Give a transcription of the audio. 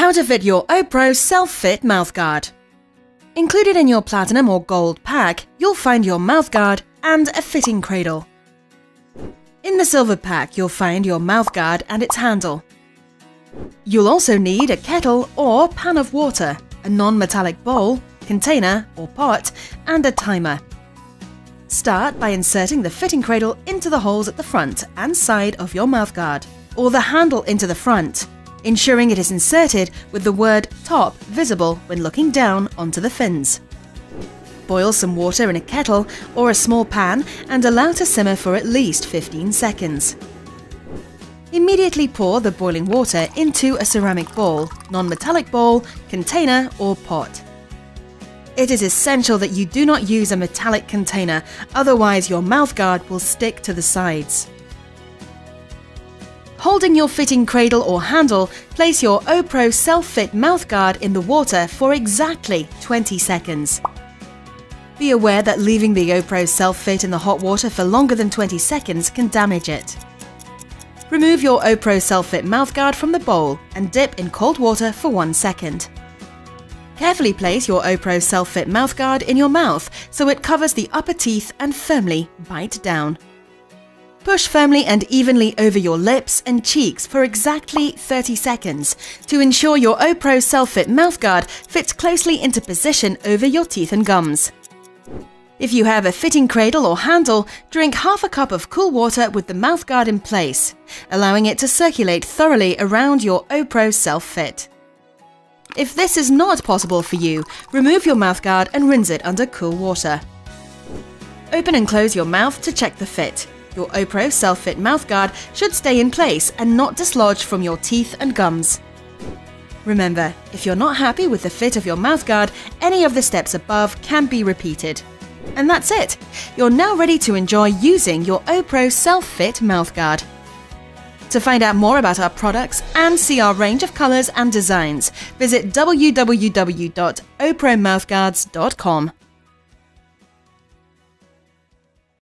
How to fit your OPRO self-fit mouthguard. Included in your platinum or gold pack, you'll find your mouthguard and a fitting cradle. In the silver pack, you'll find your mouthguard and its handle. You'll also need a kettle or pan of water, a non-metallic bowl, container or pot, and a timer. Start by inserting the fitting cradle into the holes at the front and side of your mouthguard, or the handle into the front, ensuring it is inserted with the word top visible when looking down onto the fins. Boil some water in a kettle or a small pan and allow to simmer for at least 15 seconds. Immediately pour the boiling water into a ceramic bowl, non-metallic bowl, container or pot. It is essential that you do not use a metallic container, otherwise your mouthguard will stick to the sides. Holding your fitting cradle or handle, place your OPRO self-fit mouthguard in the water for exactly 20 seconds. Be aware that leaving the OPRO self-fit in the hot water for longer than 20 seconds can damage it. Remove your OPRO self-fit mouthguard from the bowl and dip in cold water for 1 second. Carefully place your OPRO self-fit mouthguard in your mouth so it covers the upper teeth and firmly bite down. Push firmly and evenly over your lips and cheeks for exactly 30 seconds to ensure your OPRO Self-Fit mouthguard fits closely into position over your teeth and gums. If you have a fitting cradle or handle, drink half a cup of cool water with the mouthguard in place, allowing it to circulate thoroughly around your OPRO Self-Fit. If this is not possible for you, remove your mouthguard and rinse it under cool water. Open and close your mouth to check the fit. Your OPRO Self-Fit mouthguard should stay in place and not dislodge from your teeth and gums. Remember, if you're not happy with the fit of your mouthguard, any of the steps above can be repeated. And that's it! You're now ready to enjoy using your OPRO Self-Fit mouthguard. To find out more about our products and see our range of colours and designs, visit www.opromouthguards.com.